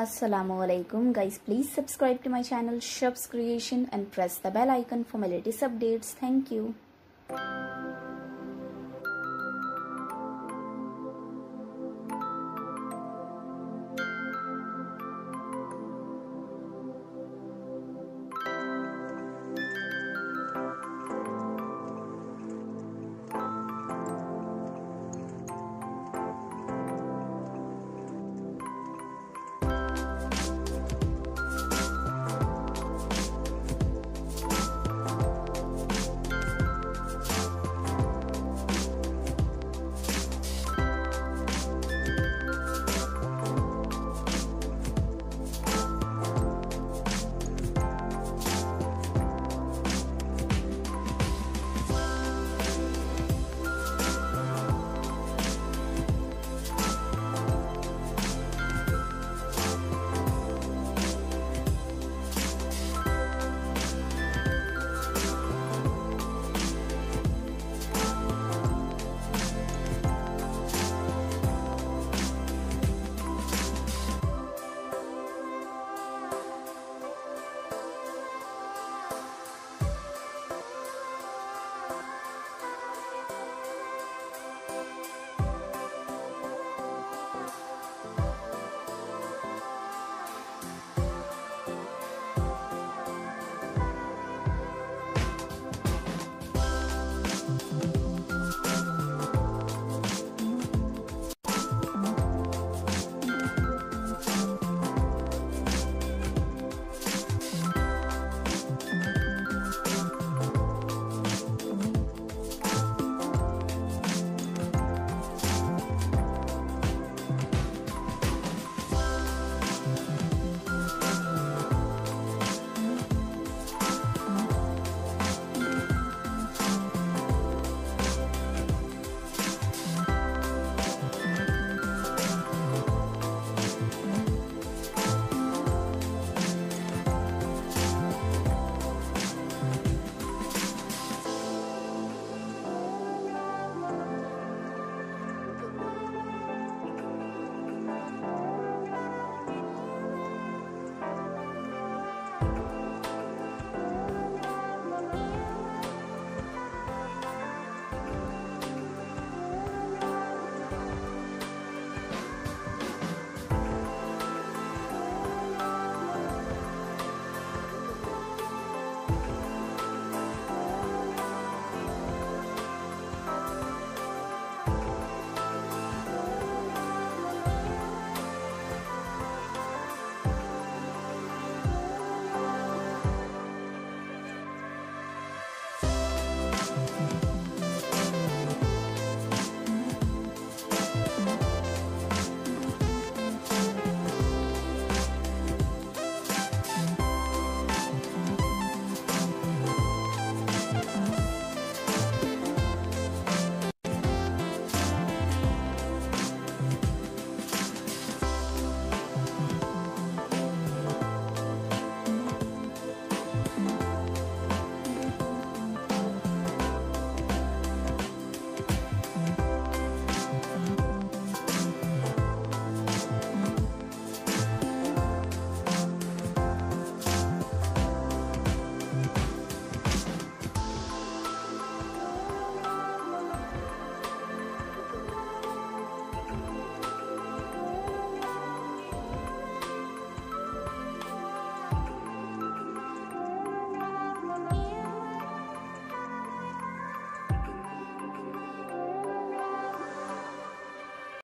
Assalamu alaikum guys. Please subscribe to my channel Shubs Creation and press the bell icon for my latest updates. Thank you.